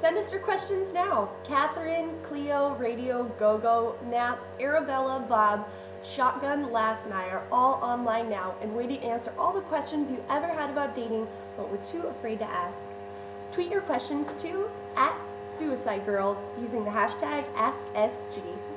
Send us your questions now. Catherine, Cleo, Radeo, GoGo, Nahp, Arabella, Bob, Shotgun, Last, and I are all online now and ready to answer all the questions you ever had about dating but were too afraid to ask. Tweet your questions to at Suicide Girls using the hashtag AskSG.